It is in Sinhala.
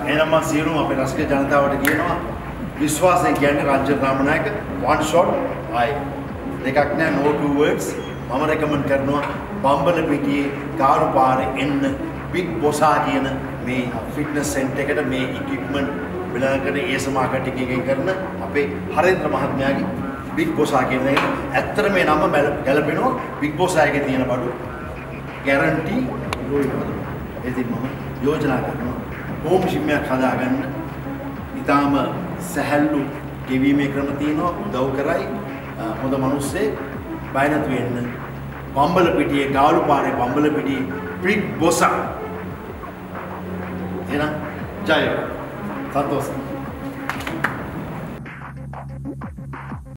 එහෙනම් මම සියලුම අපේ රසික ජනතාවට කියනවා විශ්වාසයෙන් කියන්නේ රංජන රාමනායක one shot ආයි දෙකක් නෑ no two words. මම රෙකමන්ඩ් කරනවා බම්බල පිටියේ ගාරු පාරේ එන්න බිග් බොසා කියන මේ ෆිට්නස් සෙන්ටර් එකට මේ ඉක්විප්මන්ට් විලංගකට ඒස මාකටිං එකෙන් කරන අපේ හරේන්ද්‍ර මහත්මයාගේ බිග් බොසා කියන එක. ඇත්තට මේ නම ගැලපෙනවා බිග් බොසාගේ තියෙන බඩු. ගැරන්ටි ඉතින් මම යෝජනා කරනවා හෝම් ෂිම්යක් හදාගන්න. ඉතාම සැහැල්ලු ගෙවීමේ ක්‍රම තියෙනවා. උදව් කරයි. හොඳ මිනිස්සේ බය නැතු වෙන්න. බම්බල පිටියේ ගාලු පාරේ බම්බල පිටියේ බිග් බොසා. එහෙනම් ජය. සන්තෝෂයි.